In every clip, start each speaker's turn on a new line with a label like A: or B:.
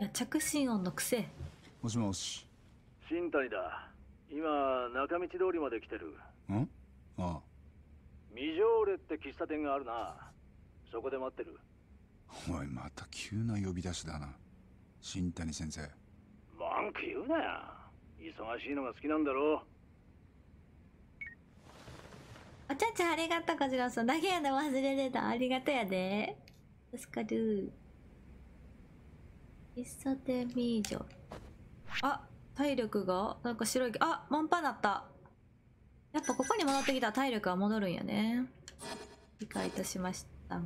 A: いや着信音の癖。
B: もしもし。
C: 新谷だ。今中道通りまで来てる。
B: ん？あ
C: ミジョーレって喫茶店があるな。そこで待ってる。
B: あおいまた急な呼び出しだな。新谷先生。
C: 文句言うなよ忙しいのが好きなんだろ
A: おちゃちゃありがとうこちらさん。だけやで忘れてた。ありがとうやで助かる。喫茶店ミージョあ体力が？なんか白いあ満帆なった。やっぱここに戻ってきたら体力は戻るんやね。理解いたしました。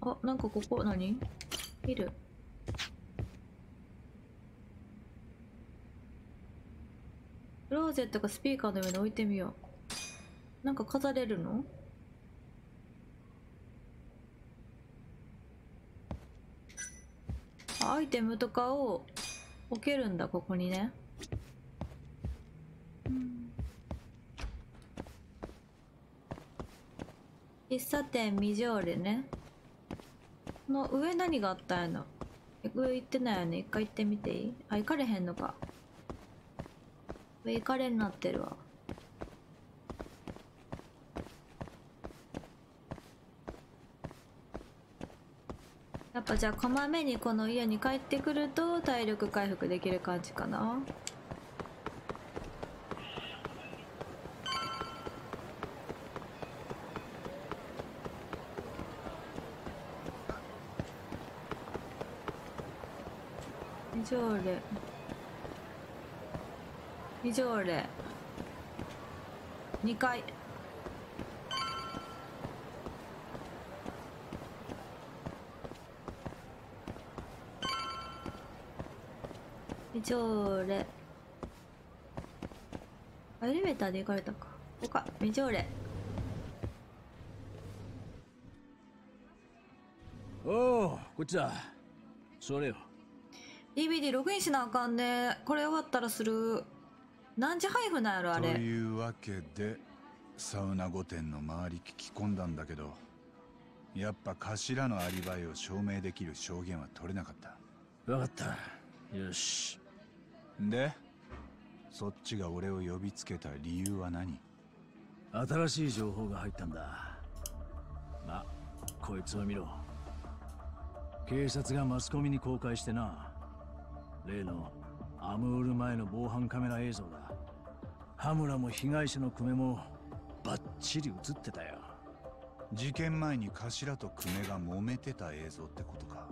A: あなんかここ何？いるクローゼットかスピーカーの上に置いてみよう。なんか飾れるの？アイテムとかを置けるんだここにね。うん。喫茶店ミジョーレね。この上何があったんやな上行ってないよね。一回行ってみていい？あ行かれへんのか。上行かれになってるわ。ぱじゃあこまめにこの家に帰ってくると体力回復できる感じかな？以上レ以上レ2回。以上レ。あエレベーターで行かれたか。ここか
D: おおこっちだ。それよ。
A: DVD ログインしなあかんね。これ終わったらする。何時配布なんやろあ
B: と
A: れ
B: いうわけでサウナ御殿の周り聞き込んだんだけどやっぱ頭のアリバイを証明できる証言は取れなかった。
D: 分かった。よし
B: でそっちが俺を呼びつけた理由は何？
D: 新しい情報が入ったんだ。まこいつを見ろ。警察がマスコミに公開してな。例のアムール前の防犯カメラ映像だ。羽村も被害者の久米もバッチリ映ってたよ。
B: 事件前に頭と久米が揉めてた映像ってことか。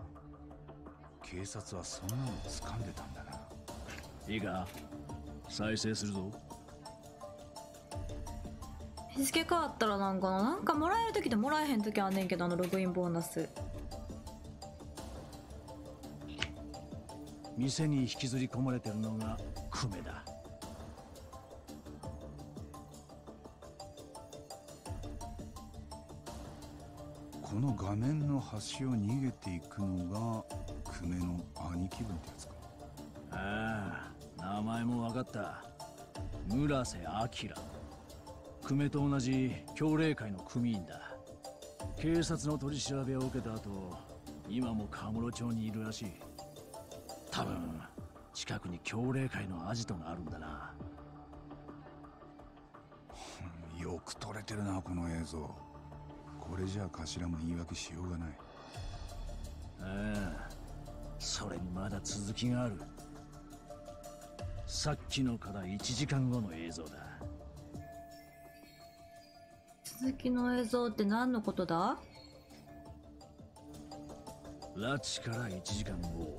B: 警察はそんなの掴んでたんだない
D: いか？再生するぞ。
A: 日付変わったらなんかな？なんかもらえる時ともらえへん時あんねんけどあのログインボーナス。
D: 店に引きずり込まれてるのが久米だ。
B: この画面の端を逃げていくのが久米の兄貴分ってやつか。
D: ああ名前も分かった。村瀬明。久米と同じ協励会の組員だ。警察の取り調べを受けた後今もカムロ町にいるらしい。多分近くに協励会のアジトがあるんだな。
B: よく撮れてるなこの映像。これじゃあ頭も言い訳しようがない。
D: ああそれにまだ続きがあるさっきのから1時間後の映像だ。
A: 続きの映像って何のことだ？
D: 拉致から1時間後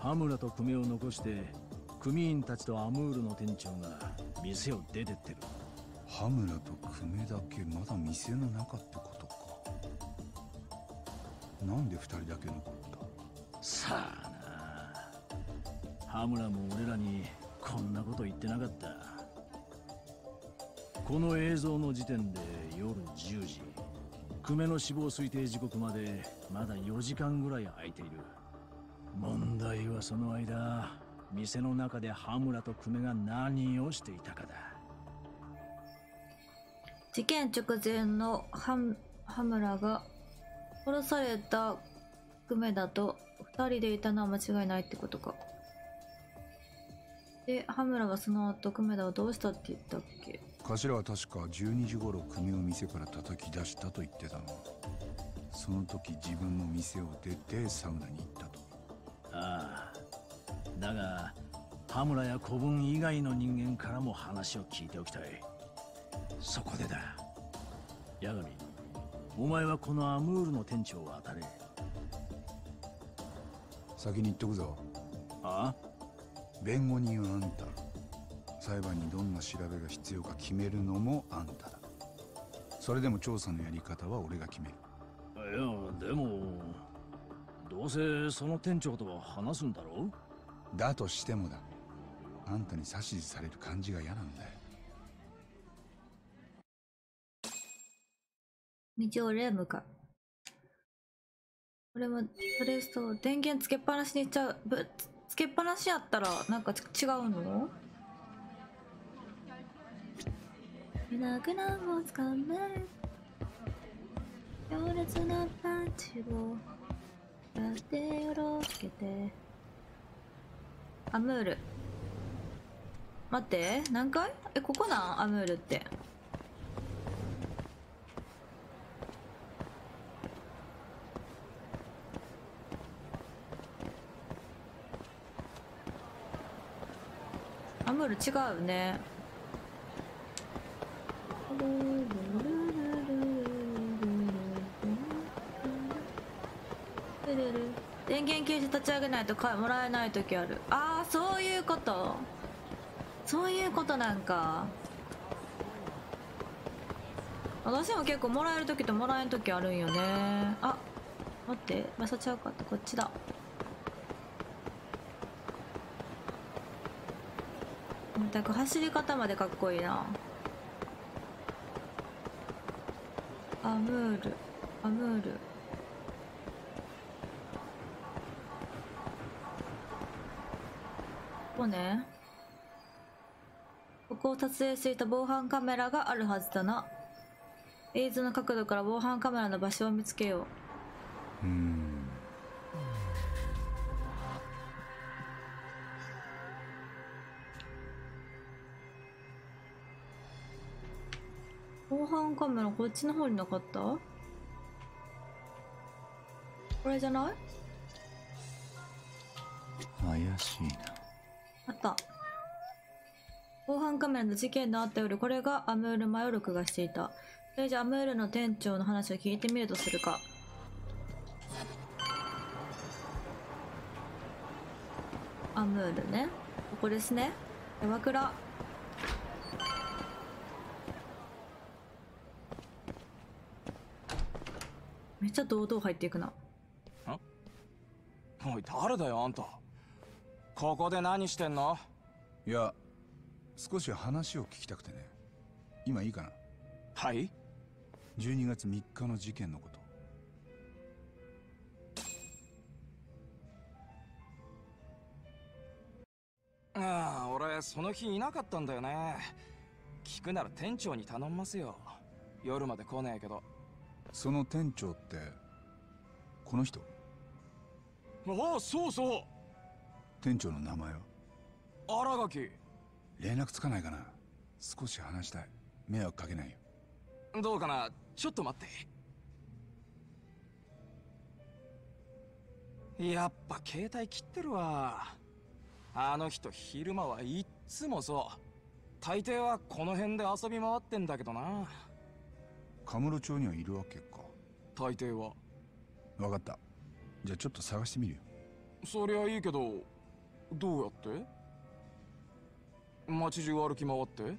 D: 羽村と久米を残して組員たちとアムールの店長が店を出てってる。
B: 羽村と久米だけまだ店の中ってことか。なんで二人だけ残った？
D: さあな羽村も俺らにこんなこと言ってなかった。この映像の時点で夜10時。久米の死亡推定時刻までまだ4時間ぐらい空いている。問題はその間店の中で羽村と久米が何をしていたかだ。
A: 事件直前の羽村が殺された久米田と二人でいたのは間違いないってことか。で羽村がその後久米田をどうしたって言ったっけ？
B: 頭は確か12時頃組を店から叩き出したと言ってたの。その時自分の店を出てサウナに行ったと。
E: ああだが羽村や古文以外の人間からも話を聞いておきたい。そこでだ。八神お前はこのアムールの店長を当たれ。
B: 先に言っとくぞ。
E: あ？
B: 弁護人はあんた。裁判にどんな調べが必要か決めるのもあんただ。それでも調査のやり方は俺が決める。
E: いやでもどうせその店長とは話すんだろ
B: だとしてもだ。あんたに指図される感じが嫌なんだよ。
A: 道をレムか。これもそれと電源つけっぱなしにしちゃう。ぶつけっぱなしやったらなんか違うの？つかめる強烈なパンチをてよろけて。アムール。待って何回？えここなん？アムールってアムール違うね。電源ケージ立ち上げないとかもらえない時ある。ああそういうこと。そういうことなんか。私も結構もらえる時ともらえん時あるんよね。あ待って。場所ちゃうかった。こっちだ。全く走り方までかっこいいな。アムール。アムール。ここね。ここを撮影していた防犯カメラがあるはずだな。映像の角度から防犯カメラの場所を見つけよう。
B: うん。
A: 防犯カメラこっちの方になかった？これじゃない？
B: 怪しいな。
A: あった。防犯カメラの事件のあった夜これがアムール前を録画していた。それじゃアムールの店長の話を聞いてみるとするか。アムールね。ここですね。山倉ちゃ堂々入っていくな。
F: おい誰だよあんた。ここで何してんの？
B: いや少し話を聞きたくてね。今いいかな？
F: はい
B: ？12月3日の事件のこと。
F: ああ俺その日いなかったんだよね。聞くなら店長に頼んますよ。夜まで来ねえけど
B: その店長ってこの人？
F: ああそうそう。
B: 店長の名前は？
F: 荒垣。
B: 連絡つかないかな？少し話したい。迷惑かけないよ。
F: どうかな？ちょっと待って。やっぱ携帯切ってるわ。あの人昼間はいっつもそう。大抵はこの辺で遊び回ってんだけどな
B: カムロ町にはいるわけか。
F: 大抵は。
B: 分かった。じゃあちょっと探してみるよ。
F: そりゃいいけどどうやって？街中歩き回って？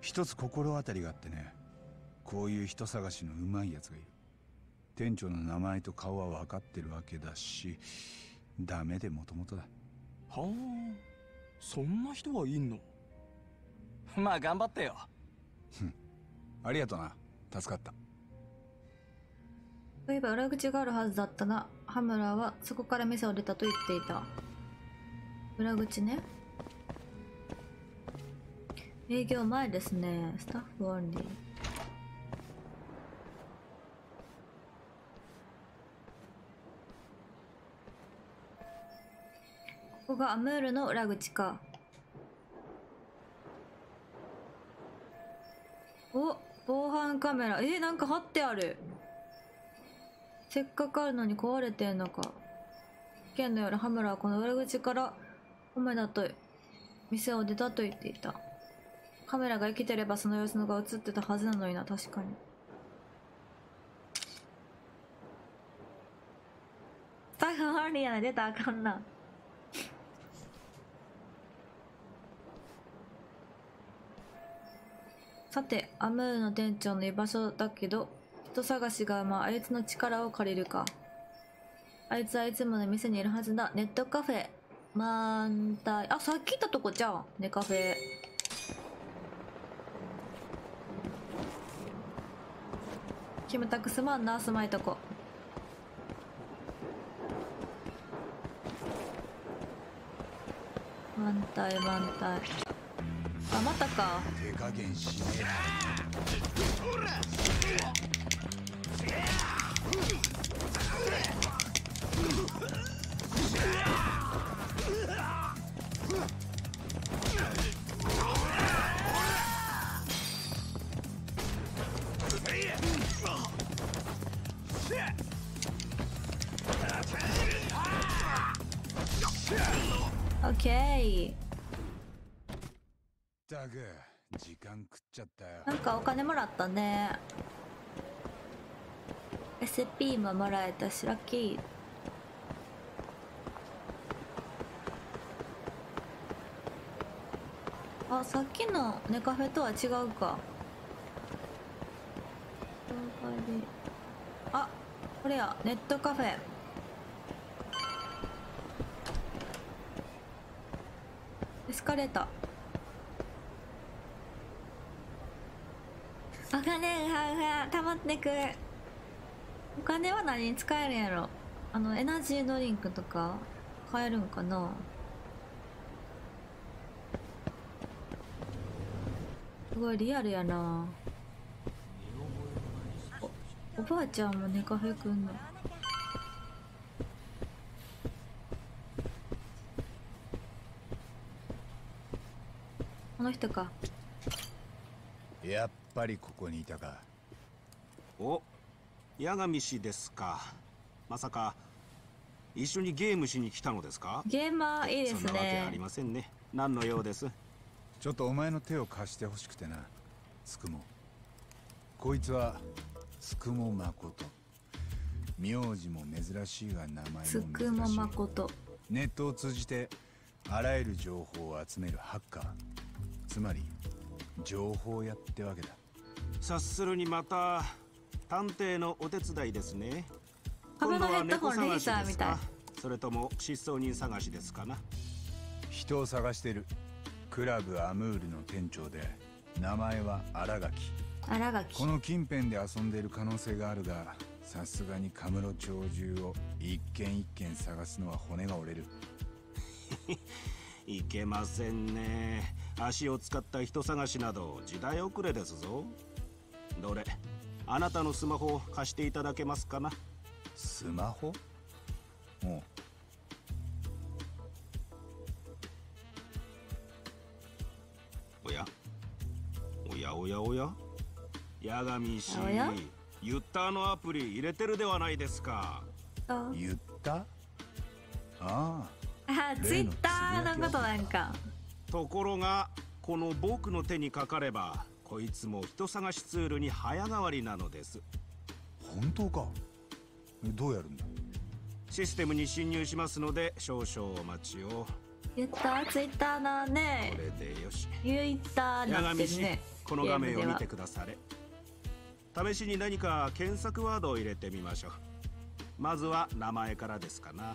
B: 一つ心当たりがあってね。こういう人探しのうまいやつがいる。店長の名前と顔は分かってるわけだしダメでもともとだ。
F: はあ。そんな人はいんの？まあ頑張ってよ。
B: ありがとな助かった。
A: そういえば裏口があるはずだったが羽村はそこから店を出たと言っていた。裏口ね。営業前ですね。スタッフオンリー。ここがアムールの裏口か。カメラ。えなんか貼ってある。せっかくあるのに壊れてんのか。件の夜羽村はこの裏口からホメだと店を出たと言っていた。カメラが生きてればその様子のが映ってたはずなのにな確かに。スタッフハーリーやな出たらあかんな。さてアムールの店長の居場所だけど人探しがまああいつの力を借りるか。あいつはいつもの店にいるはずだ。ネットカフェ。満タイあさっき言ったとこじゃん。ネカフェ。キムタクすまんなすまいとこ。満タイ満タイまたか。
B: 手加減しねえ
A: オッケー
B: ったく時間食っちゃったよ。
A: なんかお金もらったね。SP ももらえたしラッキー。あさっきのネカフェとは違うか。あこれや。ネットカフェ。エスカレーター。金うはうは溜まってくお金は何に使えるんやろ？あのエナジードリンクとか買えるんかな？すごいリアルやな。おおばあちゃんもネカフェくんの。この人か。
B: やっぱりここにいたか。
G: お八神氏ですか。まさか一緒にゲームしに来たのですか？
A: ゲーマーいいです
G: そんなわけあり
A: ね
G: ませんね。何のようです？
B: ちょっとお前の手を貸してほしくてな。つくも。こいつはつくも誠名字も珍しいが名前も珍しい。
A: つくもまこと。
B: ネットを通じてあらゆる情報を集めるハッカー。つまり情報屋ってわけだ
G: 察するにまた探偵のお手伝いですね。
A: 壁のヘッドホンレーザーみたい。
G: ですかそれとも失踪人探しですかな？
B: 人を探してる。クラブアムールの店長で。名前は新垣。
A: 新垣。
B: この近辺で遊んでいる可能性があるがさすがにカムロ鳥獣を一軒一軒探すのは骨が折れる。
G: いけませんね。足を使った人探しなど時代遅れですぞどれ。あなたのスマホを貸していただけますかな。
B: スマホ？おう
G: おや。おやおやおや。八神氏
A: おや？
G: ユッターのアプリ入れてるではないですか。
A: あ。
B: 言った？ああ。
A: あツイッターのことなんか。
G: ところがこの僕の手にかかればこいつも人探しツールに早変わりなのです。
B: 本当か？えどうやるんだ？
G: システムに侵入しますので少々お待ちを。
A: 言った？ツイッターの
G: こ
A: ね
G: れでよし。
A: 言ったな
G: 八神氏
A: ってるね。
G: この画面を見てくだされ。試しに何か検索ワードを入れてみましょう。まずは名前からですかな。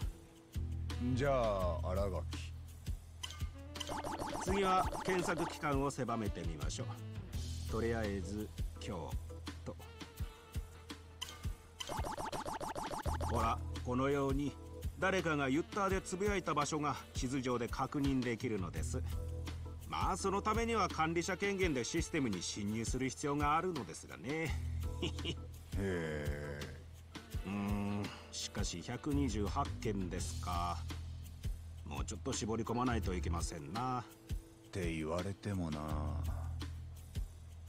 B: じゃあ新垣。
G: 次は検索期間を狭めてみましょうとりあえず今日と。ほらこのように誰かがユッターでつぶやいた場所が地図上で確認できるのです。まあそのためには管理者権限でシステムに侵入する必要があるのですがね。
B: へえ。
G: うーんしかし128件ですか。ももうちょっと絞り込まないといけませんな。
B: って言われてもな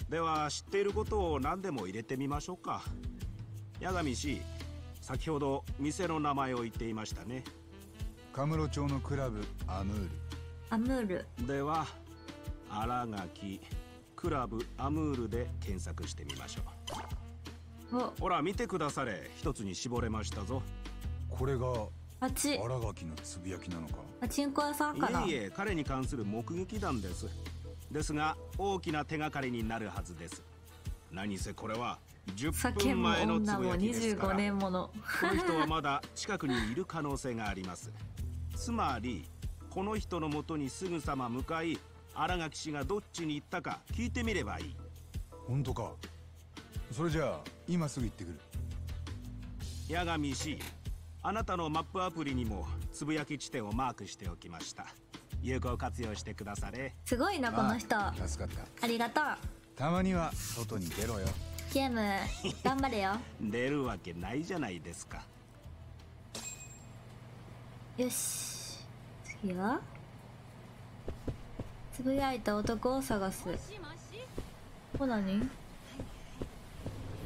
G: では知っていることを何でも入れてみましょうか。八神氏先ほど店の名前を言っていましたね。
B: カムロ町のクラブアムール。
A: アムール。
G: では新垣クラブアムールで検索してみましょ
A: お。
G: うほら見てくだされ。一つに絞れましたぞ。
B: これが
A: あち。
B: 新垣のつぶやきなのか。
A: パチンコ屋さんかな。い
G: えいえ彼に関する目撃談ですですが大きな手がかりになるはずです。何せこれは10
A: 酒も
G: 分前のつぶやきですか
A: 25
G: ら
A: 年もの。
G: この人はまだ近くにいる可能性があります。つまりこの人のもとにすぐさま向かい新垣氏がどっちに行ったか聞いてみればいい。
B: 本当か。それじゃあ今すぐ行ってくる。
G: 八神氏あなたのマップアプリにもつぶやき地点をマークしておきました有効活用してくだされ。
A: すごいなこの人。あ
B: あ助かった。
A: りがとう。
B: たまには外に出ろよ。
A: ゲーム頑張れよ。
G: 出るわけないじゃないですか。
A: よし。次は？つぶやいた男を探す。これ何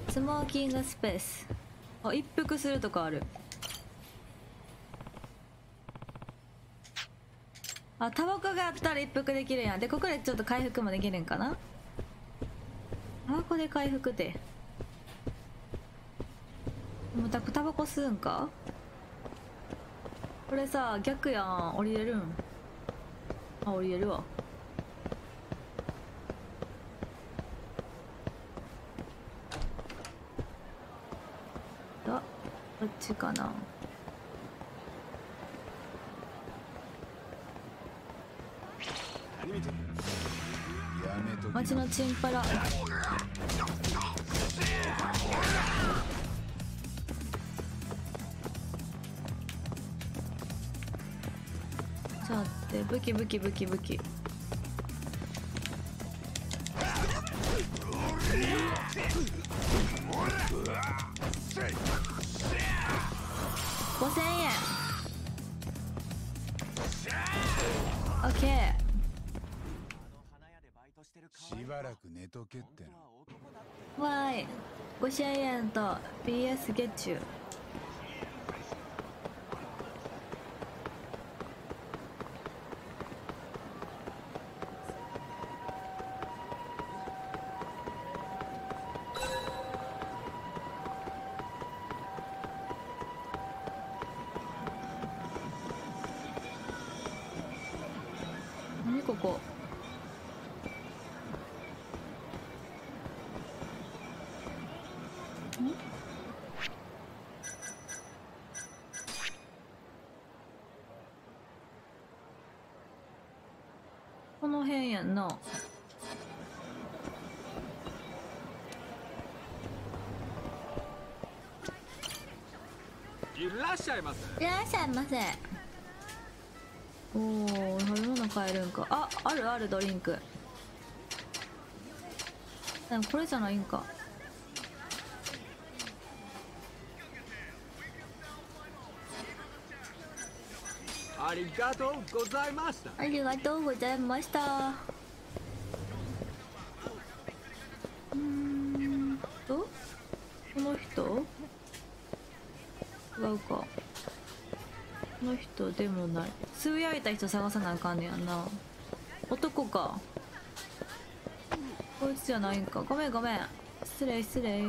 A: スモーキングスペース。あ一服するとかあるあタバコがあったら一服できるやん。でここでちょっと回復もできるんかな？タバコで回復って。もうたタバコ吸うんか？これさ逆やん。降りれるん？あ降りれるわ。だこっちかな？
B: めとき
A: 街のチンパラ。ちょっと待って武器武器武器武器。5000円。オ
B: ばらく寝とけっての。
A: わーい。ごしあやんと BS 月中。の辺やんな。
F: いらっしゃいませ
A: いらっしゃいませ。おお、食べ物買えるんか。あ、あるあるドリンク。でもこれじゃないんか。
F: ありがとうございました
A: ありがとうございました。うんと、この人？違うか。この人でもない。つぶやいた人探さなあかんねやな。男か。こいつじゃないんか。ごめんごめん。失礼失礼。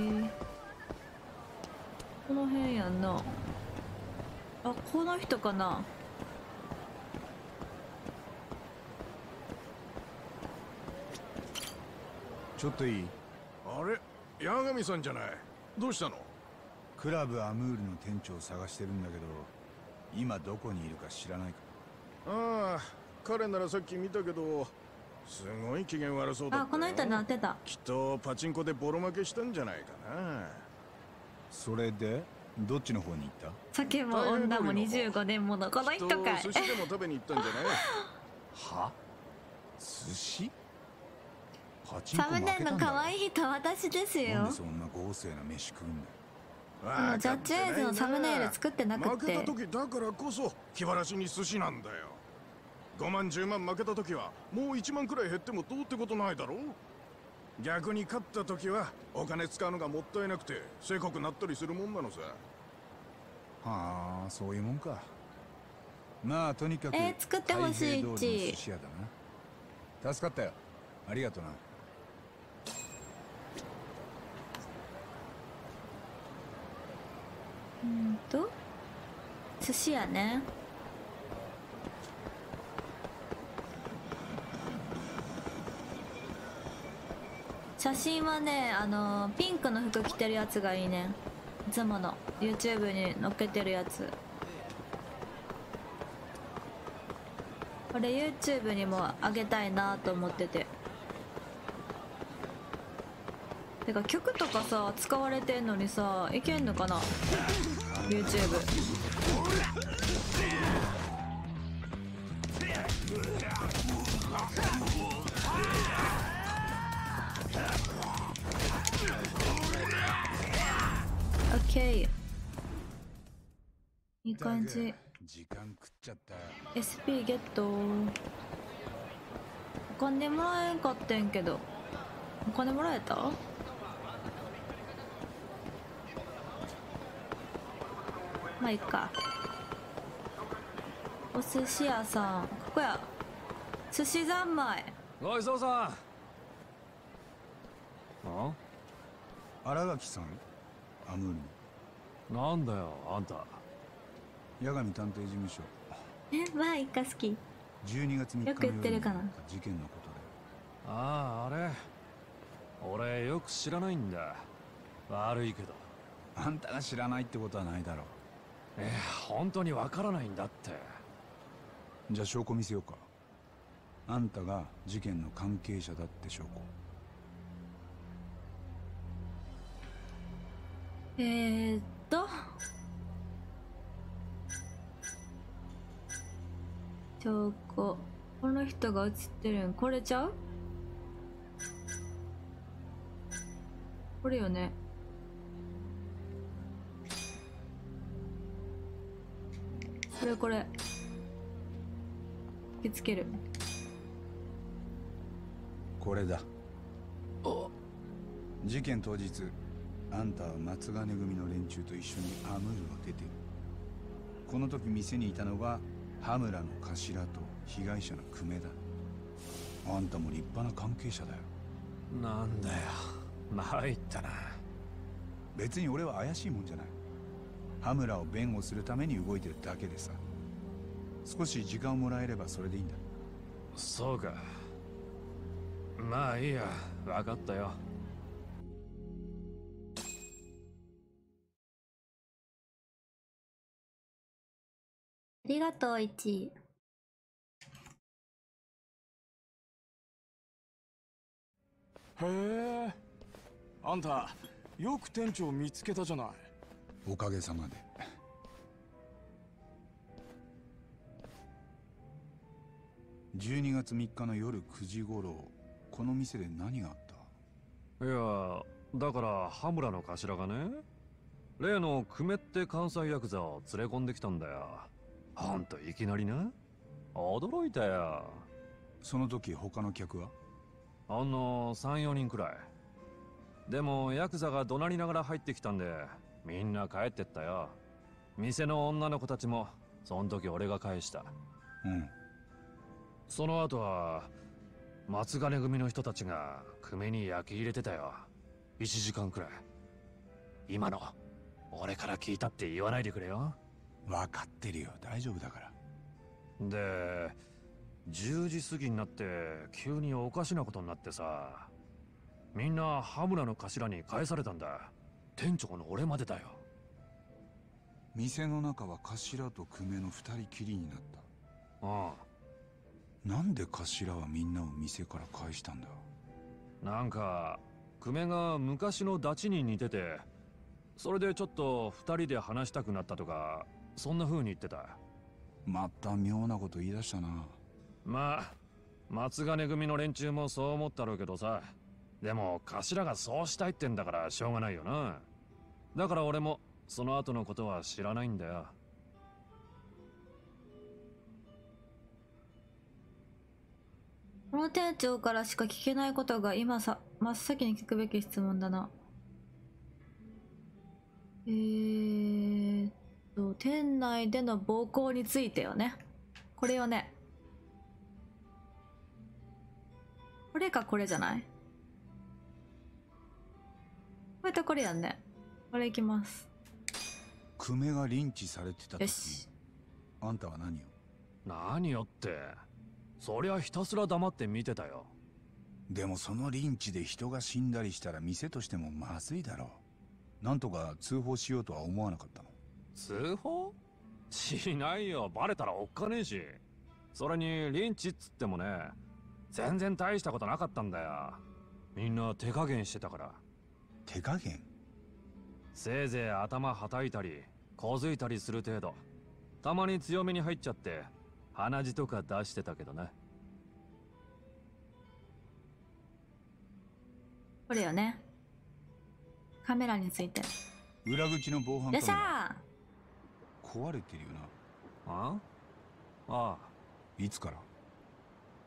A: この辺やんな。あ、この人かな。
B: ちょっといい？
H: あれ？八神さんじゃない。どうしたの？
B: クラブアムールの店長を探してるんだけど今どこにいるか知らないか。
H: ああ彼ならさっき見たけどすごい機嫌悪そうだったよ。
A: あ、この人なってた。
H: きっとパチンコでボロ負けしたんじゃないかな。
B: それで？どっちの方に行った？
A: 酒も女も25年ものこの人かい。
H: 寿司でも食べに行ったんじゃない？
B: は？寿司？
A: サムネの可愛い人私ですよ。
B: でそんな豪勢な飯食うんだよ。
A: でもジャッジエイズのサムネイル作ってなくって。
H: 負けた時だからこそ気晴らしに寿司なんだよ。5万10万負けた時はもう1万くらい減ってもどうってことないだろ逆に勝った時はお金使うのがもったいなくてせこくなったりするもんなのさ。
B: はあそういうもんか。まあとにかく
A: えー作ってほしい
B: 寿司屋だな。助かったよ。ありがとな
A: うんと？寿司屋ね。写真はねあのピンクの服着てるやつがいいね。いつもの。YouTube に載っけてるやつ。これ YouTube にもあげたいなと思ってて。てか曲とかさ使われてんのにさいけんのかな？YouTube オッケーいい感じ。
B: 時間食っちゃった。
A: SP ゲット。お金もらえんかってんけど。お金もらえた？まあいいか。お寿司屋さん。ここや。寿司三昧。
E: ごちそうさん。あ？
B: 新垣さん？アムール
E: なんだよあんた。
B: 八神探偵事務所。
A: えまあいいか好き。
B: 12月3日の
A: よく言ってるかな。
B: 事件のことで。
E: あああれ。俺よく知らないんだ。悪いけど。
B: あんたが知らないってことはないだろ
E: え本当にわからないんだって。
B: じゃあ証拠見せようか。あんたが事件の関係者だって証拠。
A: えー、っと。証拠。この人が写ってるん。これちゃう？これよねこれこれ。引きつける。
B: これだ。事件当日あんたは松金組の連中と一緒にアムールを出てるこの時店にいたのが羽村の頭と被害者の久米だ。あんたも立派な関係者だよ。
E: なんだよ。参ったな。
B: 別に俺は怪しいもんじゃない羽村を弁護するために動いてるだけでさ。少し時間をもらえればそれでいいんだ。
E: そうか。まあいいや。分かったよ。
A: ありがとう1位
F: へえ。あんたよく店長見つけたじゃない
B: おかげさまで。12月3日の夜9時頃この店で何があった？
E: いやだから羽村の頭がね例の久米って関西ヤクザを連れ込んできたんだよ。ほんといきなりな驚いたよ。
B: その時他の客は？
E: ほんの34人くらい。でもヤクザが怒鳴りながら入ってきたんでみんな帰ってったよ。店の女の子たちもそん時俺が返した。
B: うん。
E: その後は松金組の人たちが久米に焼き入れてたよ。1時間くらい。今の俺から聞いたって言わないでくれよ。
B: 分かってるよ。大丈夫だから。
E: で10時過ぎになって急におかしなことになってさ。みんな羽村の頭に返されたんだ店長の俺までだよ。
B: 店の中は頭と久米の二人きりになった。
E: うん
B: なんで頭はみんなを店から返したんだ？
E: なんか久米が昔のダチに似ててそれでちょっと二人で話したくなったとかそんな風に言ってた。
B: また妙なこと言い出したな。
E: まあ松金組の連中もそう思ったろうけどさでも頭がそうしたいってんだからしょうがないよな。だから俺もその後のことは知らないんだよ。
A: この店長からしか聞けないことが今さ真っ先に聞くべき質問だな。えーっと店内での暴行についてよね。これよね。これかこれじゃない？これとこれやんね。これいきます。
B: 久米がリンチされてた時
A: よし。
B: あんたは何を？
E: 何よって。そりゃひたすら黙って見てたよ。
B: でもそのリンチで人が死んだりしたら店としてもまずいだろう。なんとか通報しようとは思わなかったの？
E: 通報？しないよ。バレたらおっかねえし。それにリンチっつってもね全然大したことなかったんだよ。みんな手加減してたから
B: 手加減？
E: せいぜい頭はたいたりこづいたりする程度。たまに強めに入っちゃって鼻血とか出してたけどね。
A: これよね。カメラについて。よ
B: 裏口の防犯カ
A: っし
B: メラ
A: ゃ
B: 壊れてるよな。
E: あ？ああ。
B: いつから？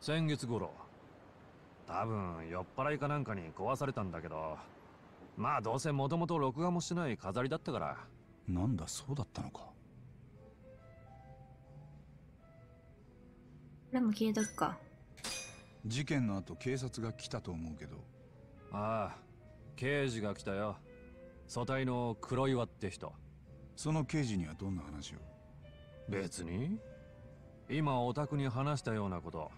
E: 先月頃。多分酔っ払いかなんかに壊されたんだけどまあどうせもともと録画もしてない飾りだったから。
B: なんだそうだったのか。
A: これも消えとくか。
B: 事件の後警察が来たと思うけど。
E: ああ刑事が来たよ。組対の黒岩って人。
B: その刑事にはどんな話を？
E: 別に。今お宅に話したようなこと。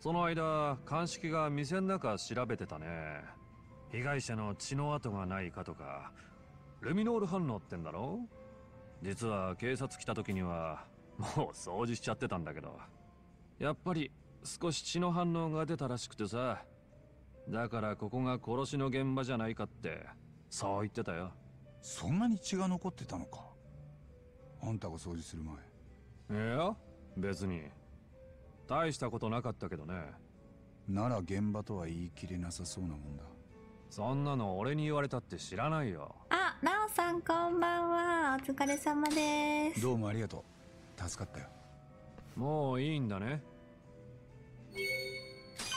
E: その間鑑識が店の中調べてたね被害者の血の跡がないかとかルミノール反応ってんだろ？実は警察来た時にはもう掃除しちゃってたんだけど。やっぱり少し血の反応が出たらしくてさだからここが殺しの現場じゃないかってそう言ってたよ。
B: そんなに血が残ってたのか？あんたが掃除する前。
E: いや別に。大したことなかったけどね。
B: なら現場とは言い切れなさそうなもんだ
E: そんなの俺に言われたって知らないよ。
A: あなおさんこんばんは。お疲れ様です。
B: どうもありがとう。助かったよ。
E: もういいんだね。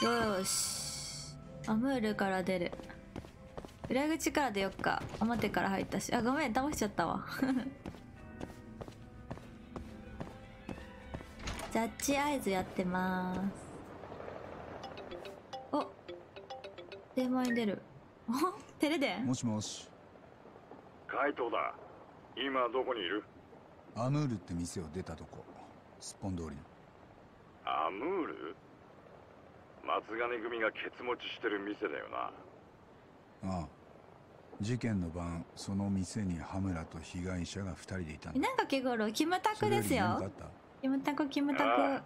A: よーし。アムールから出る。裏口から出よっか。表から入ったし。あごめん倒しちゃったわ。ジャッジ合図やってます。お電話に出るおテレで
B: もしもし。
I: 怪盗だ。今どこにいる？
B: アムールって店を出たとこ。すっぽん通りの。
I: アムール？松金組がケツ持ちしてる店だよな。
B: ああ。事件の晩その店に羽村と被害者が2人でいたんだ。
A: 稲垣吾郎キムタクですよ。キムタクキムタ
I: ああ。
A: ク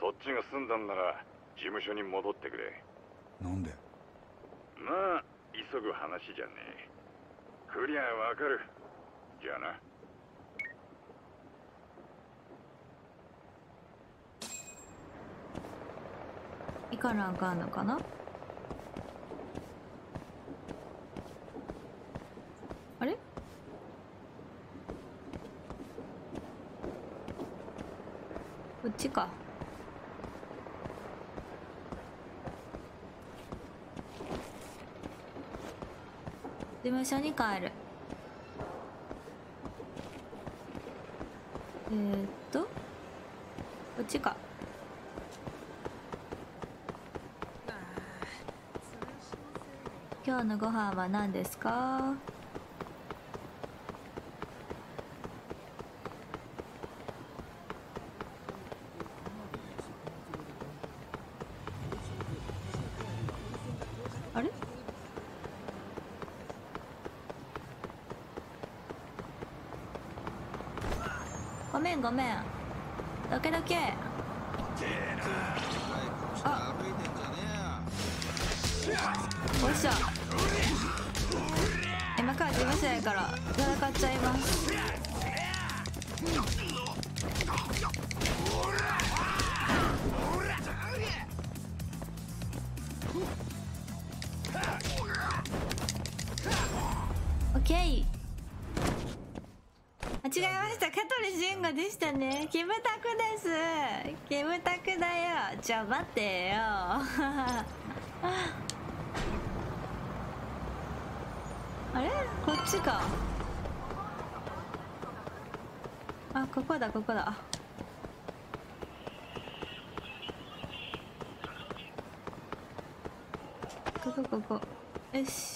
I: そっちが済んだんなら事務所に戻ってくれ。
B: なんで？
I: まあ急ぐ話じゃねえ。クリアわかる。じゃあな。
A: 行かなあかんのかな？あれ？こっちか。事務所に帰る。えー、っとこっちか。今日のご飯は何ですかあれごめん。どけどけあ。おっしゃ。今から事務所やから戦っちゃいます。オッケー。間違えました香取慎吾でしたね。キムタクです。キムタクだよ。ちょ待ってよ。あれ？こっちか。あここだここだ。ここここ。よし。